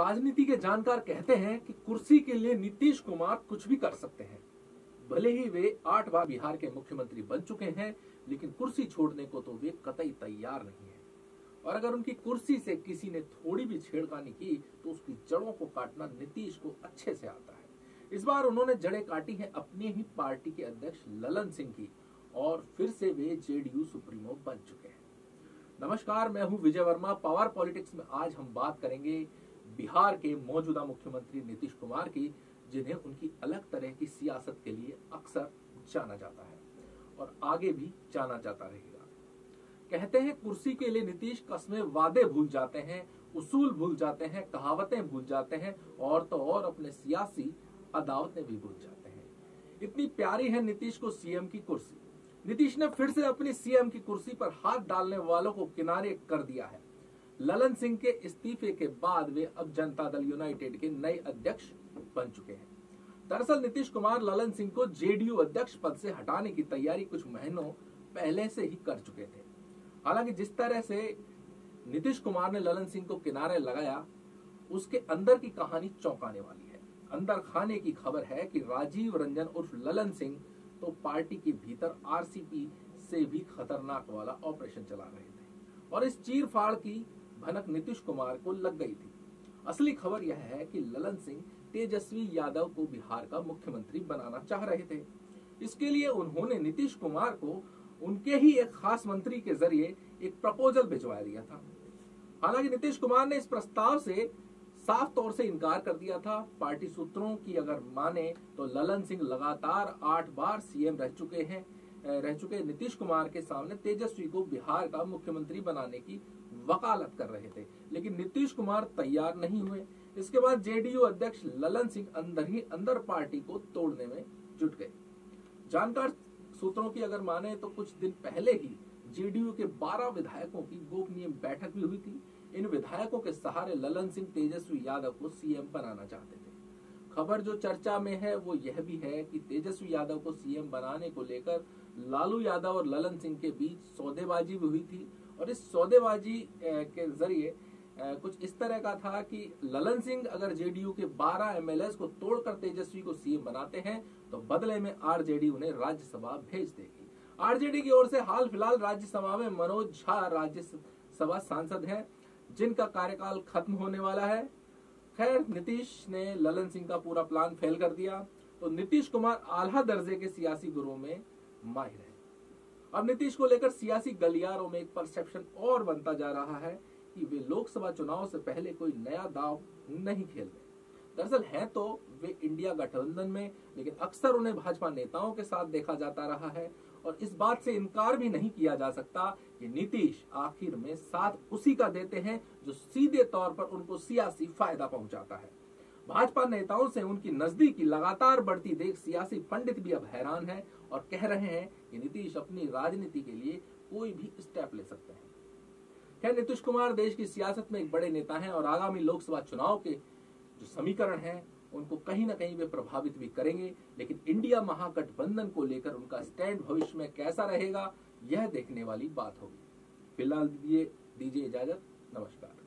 राजनीति के जानकार कहते हैं कि कुर्सी के लिए नीतीश कुमार कुछ भी कर सकते हैं। भले ही वे आठ बार बिहार के मुख्यमंत्री बन चुके हैं, लेकिन कुर्सी छोड़ने को तो वे कतई तैयार नहीं है। और अगर उनकी कुर्सी से किसी ने थोड़ी भी छेड़खानी की तो उसकी जड़ों को काटना नीतीश को अच्छे से आता है। इस बार उन्होंने जड़ें काटी हैं अपनी ही पार्टी के अध्यक्ष ललन सिंह की, और फिर से वे जेडीयू सुप्रीमो बन चुके हैं। नमस्कार, मैं हूँ विजय वर्मा। पावर पॉलिटिक्स में आज हम बात करेंगे बिहार के मौजूदा मुख्यमंत्री नीतीश कुमार की, जिन्हें उनकी अलग तरह की सियासत के लिए अक्सर जाना जाता है और आगे भी जाना जाता रहेगा। कहते हैं, कुर्सी के लिए नीतीश कस्में वादे भूल जाते हैं, उसूल भूल जाते हैं, कहावतें भूल जाते हैं, और तो और अपने सियासी अदावतें भी भूल जाते हैं। इतनी प्यारी है नीतीश को सीएम की कुर्सी। नीतीश ने फिर से अपनी सीएम की कुर्सी पर हाथ डालने वालों को किनारे कर दिया है। ललन सिंह के इस्तीफे के बाद वे अब जनता दल यूनाइटेड के नए अध्यक्ष बन चुके हैं। दरअसल नीतीश कुमार ललन सिंह को जेडीयू अध्यक्ष पद से हटाने की तैयारी कुछ महीनों पहले से ही कर चुके थे। हालाँकि जिस तरह से नीतीश कुमार ने ललन सिंह को किनारे लगाया, उसके अंदर की कहानी चौंकाने वाली है। अंदर खाने की खबर है कि राजीव रंजन उर्फ़ ललन सिंह तो पार्टी के भीतर आरसीपी से भी खतरनाक वाला ऑपरेशन चला रहे थे। और इस चीर फाड़ की भनक नीतीश कुमार को लग गई थी। असली खबर यह है कि ललन सिंह तेजस्वी यादव को बिहार का मुख्यमंत्री बनाना चाह रहे थे। इसके लिए उन्होंने नीतीश कुमार को उनके ही एक खास मंत्री के ज़रिए एक प्रपोजल भिजवा दिया था। हालाँकि नीतीश कुमार ने इस प्रस्ताव से साफ़ तौर से इनकार कर दिया था। पार्टी सूत्रों की अगर माने तो ललन सिंह लगातार आठ बार सीएम रह चुके हैं। रह चुके नीतीश कुमार के सामने तेजस्वी को बिहार का मुख्यमंत्री बनाने की वकालत कर रहे थे। लेकिन नीतीश कुमार तैयार नहीं हुए। इसके बाद जेडीयू अध्यक्ष ललन सिंह अंदर ही अंदर पार्टी को तोड़ने में जुट गए। जानकार सूत्रों की अगर माने तो कुछ दिन पहले ही जेडीयू के 12 विधायकों की गोपनीय बैठक भी हुई थी। इन विधायकों के सहारे ललन सिंह तेजस्वी यादव को सीएम बनाना चाहते थे। खबर जो चर्चा में है वो यह भी है कि तेजस्वी यादव को सीएम बनाने को लेकर लालू यादव और ललन सिंह के बीच सौदेबाजी भी हुई थी। और इस सौदेबाजी के ज़रिए कुछ इस तरह का था कि ललन सिंह अगर जेडीयू के 12 एमएलए को तोड़कर तेजस्वी को सीएम बनाते हैं तो बदले में आरजेडी उन्हें राज्यसभा भेज देगी। आरजेडी की ओर से हाल फ़िलहाल राज्यसभा में मनोज झा राज्यसभा सांसद हैं, जिनका कार्यकाल खत्म होने वाला है। खैर, नीतीश ने ललन सिंह का पूरा प्लान फेल कर दिया। तो नीतीश कुमार आल्हा दर्जे के सियासी गुरुओं में माहिर है। अब नीतीश को लेकर सियासी गलियारों में एक परसेप्शन और बनता जा रहा है कि वे लोकसभा चुनाव से पहले कोई नया दाव नहीं खेल रहे। दरअसल है तो वे इंडिया गठबंधन में, लेकिन अक्सर उन्हें भाजपा नेताओं के साथ देखा जाता रहा है और इस बात से इनकार भी नहीं किया जा सकता कि नीतीश आखिर में साथ उसी का देते हैं जो सीधे तौर पर उनको सियासी फ़ायदा पहुंचाता है। भाजपा नेताओं से उनकी नजदीकी लगातार बढ़ती देख सियासी पंडित भी अब हैरान है और कह रहे हैं कि नीतीश अपनी राजनीति के लिए कोई भी स्टेप ले सकते हैं। खैर, नीतीश कुमार देश की सियासत में एक बड़े नेता हैं और आगामी लोकसभा चुनाव के जो समीकरण है, उनको कहीं ना कहीं वे प्रभावित भी करेंगे, लेकिन इंडिया महागठबंधन को लेकर उनका स्टैंड भविष्य में कैसा रहेगा, यह देखने वाली बात होगी। फ़िलहाल दीजिए दीजिए इजाज़त, नमस्कार।